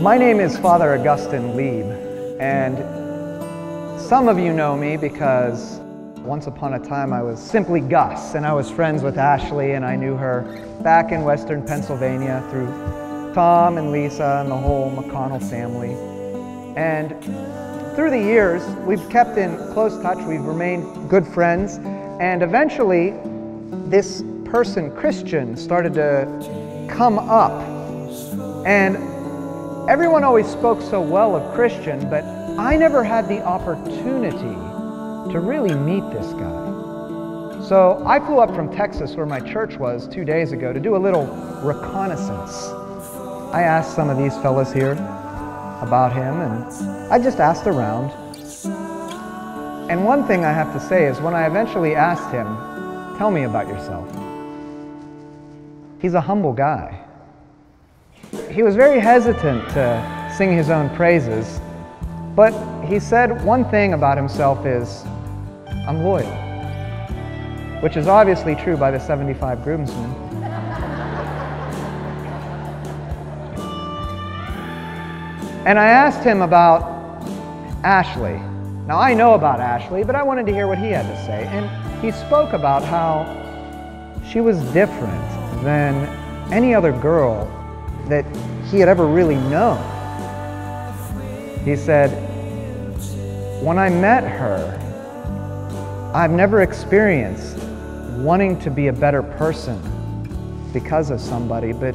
My name is Father Augustine Lieb, and some of you know me because once upon a time I was simply Gus, and I was friends with Ashley, and I knew her back in western Pennsylvania through Tom and Lisa and the whole McConnell family. And through the years, we've kept in close touch, we've remained good friends, and eventually this person, Christian, started to come up. And everyone always spoke so well of Christian, but I never had the opportunity to really meet this guy. So I flew up from Texas, where my church was, two days ago to do a little reconnaissance. I asked some of these fellas here about him, and I just asked around. And one thing I have to say is when I eventually asked him, Tell me about yourself, he's a humble guy. He was very hesitant to sing his own praises, but he said one thing about himself is, I'm loyal, which is obviously true by the 75 groomsmen. And I asked him about Ashley. Now, I know about Ashley, but I wanted to hear what he had to say. And he spoke about how she was different than any other girl that he had ever really known. He said, When I met her, I've never experienced wanting to be a better person because of somebody, but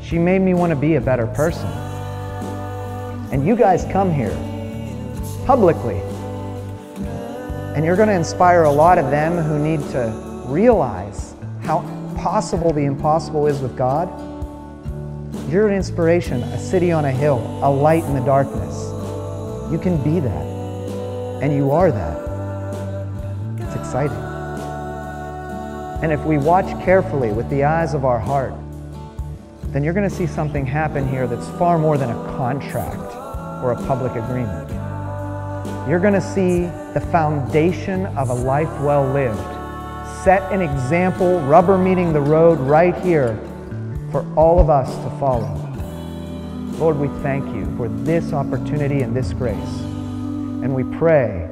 she made me want to be a better person. And you guys come here publicly, and you're going to inspire a lot of them who need to realize how possible the impossible is with God. You're an inspiration, a city on a hill, a light in the darkness. You can be that, and you are that. It's exciting. And if we watch carefully with the eyes of our heart, then you're going to see something happen here that's far more than a contract or a public agreement. You're going to see the foundation of a life well lived. Set an example, rubber meeting the road right here for all of us to follow. Lord, we thank you for this opportunity and this grace. And we pray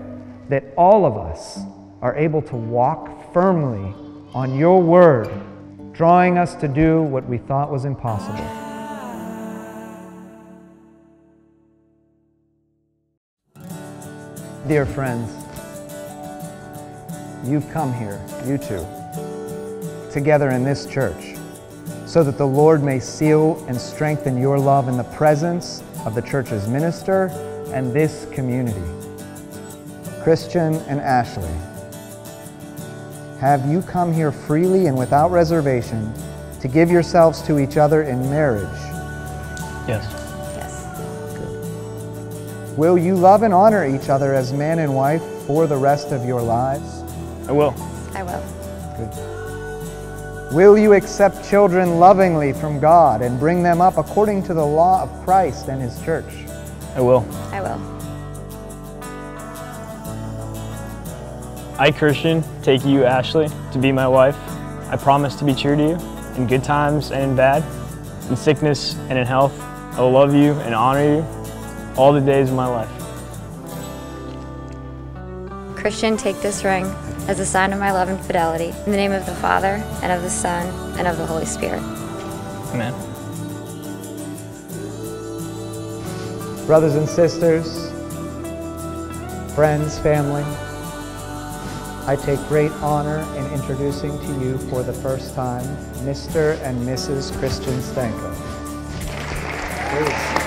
that all of us are able to walk firmly on your word, drawing us to do what we thought was impossible. Dear friends, you've come here, you two, together in this church, so that the Lord may seal and strengthen your love in the presence of the church's minister and this community. Christian and Ashley, have you come here freely and without reservation to give yourselves to each other in marriage? Yes. Yes. Good. Will you love and honor each other as man and wife for the rest of your lives? I will. I will. Good. Will you accept children lovingly from God and bring them up according to the law of Christ and His church? I will. I will. I, Christian, take you, Ashley, to be my wife. I promise to be true to you in good times and in bad, in sickness and in health. I will love you and honor you all the days of my life. Christian, take this ring as a sign of my love and fidelity. In the name of the Father, and of the Son, and of the Holy Spirit. Amen. Brothers and sisters, friends, family, I take great honor in introducing to you for the first time Mr. and Mrs. Christian Stanko. Please.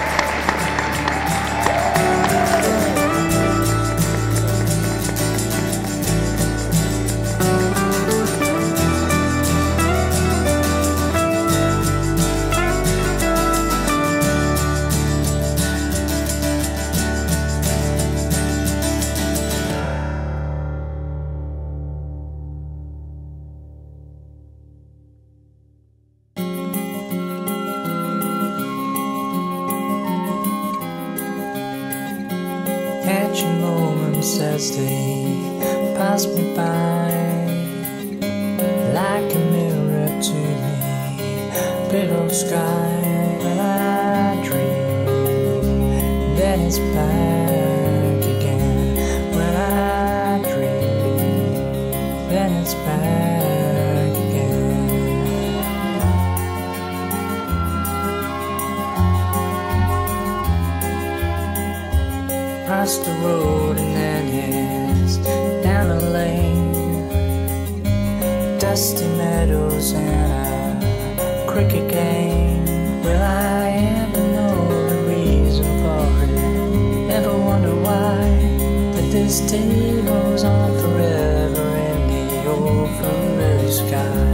As they pass me by, like a mirror to the little sky I dream. Then it's back Across the road and then it's down a lane. Dusty meadows and a cricket game. Will I ever know the reason for it? Ever wonder why that this day goes on forever in the overhead sky?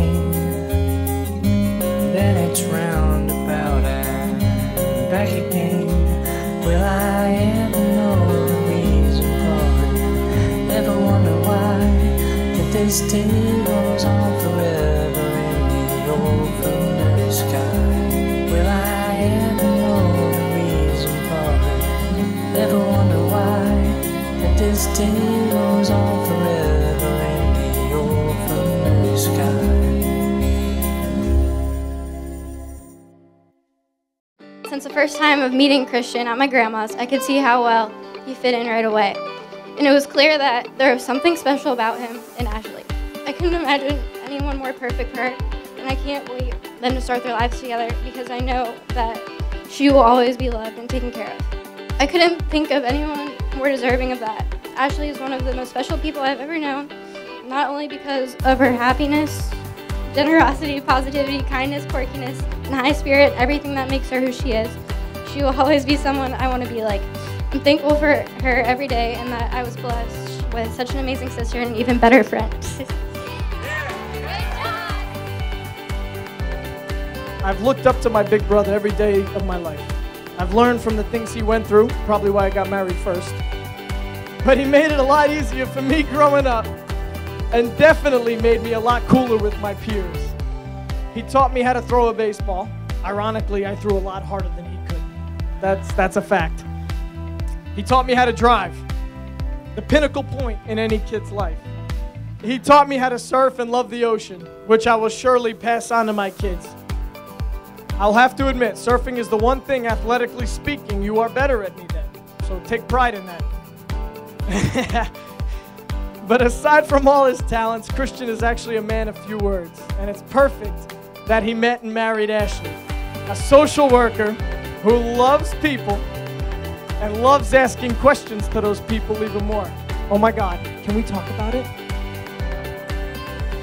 The. Then it's roundabout and back again. Will I ever know the reason for it? Ever wonder why that this day goes on forever in the overnight sky? Will I ever know the reason for it? Ever wonder why that this day goes on forever first time of meeting Christian at my grandma's, I could see how well he fit in right away. And it was clear that there was something special about him and Ashley. I couldn't imagine anyone more perfect for her, and I can't wait them to start their lives together because I know that she will always be loved and taken care of. I couldn't think of anyone more deserving of that. Ashley is one of the most special people I've ever known, not only because of her happiness, generosity, positivity, kindness, quirkiness, and high spirit, everything that makes her who she is. She will always be someone I want to be like. I'm thankful for her every day and that I was blessed with such an amazing sister and even better friend. I've looked up to my big brother every day of my life. I've learned from the things he went through, probably why I got married first. But he made it a lot easier for me growing up and definitely made me a lot cooler with my peers. He taught me how to throw a baseball. Ironically, I threw a lot harder than he. That's, that's a fact. He taught me how to drive, the pinnacle point in any kid's life. He taught me how to surf and love the ocean, which I will surely pass on to my kids. I'll have to admit, surfing is the one thing, athletically speaking, you are better at me than. So take pride in that. but aside from all his talents, Christian is actually a man of few words. And it's perfect that he met and married Ashley, a social worker who loves people and loves asking questions to those people even more. Oh my God, can we talk about it?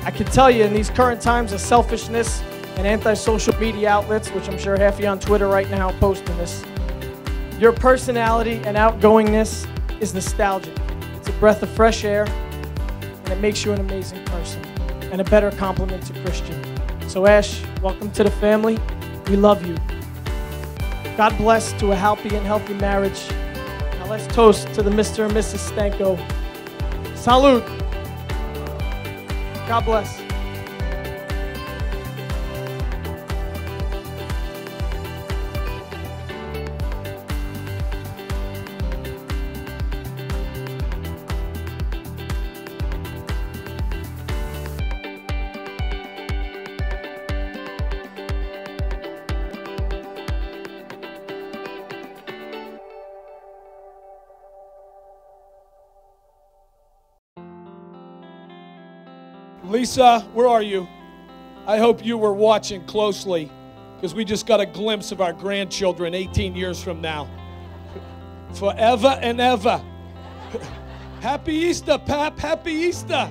I can tell you in these current times of selfishness and anti-social media outlets, which I'm sure half of you on Twitter right now posting this, your personality and outgoingness is nostalgic. It's a breath of fresh air, and it makes you an amazing person and a better compliment to Christian. So Ash, welcome to the family. We love you. God bless to a happy and healthy marriage. Now let's toast to the Mr. and Mrs. Stanko. Salute. God bless. Lisa, where are you? I hope you were watching closely because we just got a glimpse of our grandchildren 18 years from now. Forever and ever. Happy Easter, Pap. Happy Easter.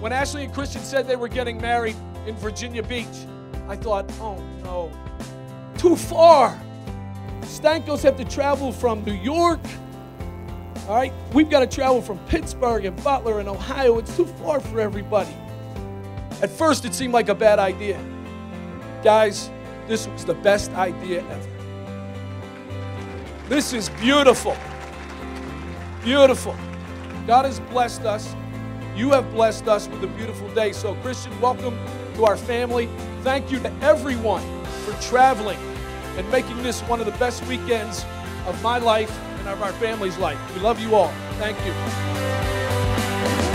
When Ashley and Christian said they were getting married in Virginia Beach, I thought, oh no. too far. Stankos have to travel from New York. All right, we've got to travel from Pittsburgh and Butler and Ohio. It's too far for everybody. At first, it seemed like a bad idea. Guys, this was the best idea ever. This is beautiful. Beautiful. God has blessed us. You have blessed us with a beautiful day. So, Christian, welcome to our family. Thank you to everyone for traveling and making this one of the best weekends of my life of our family's life. We love you all. Thank you.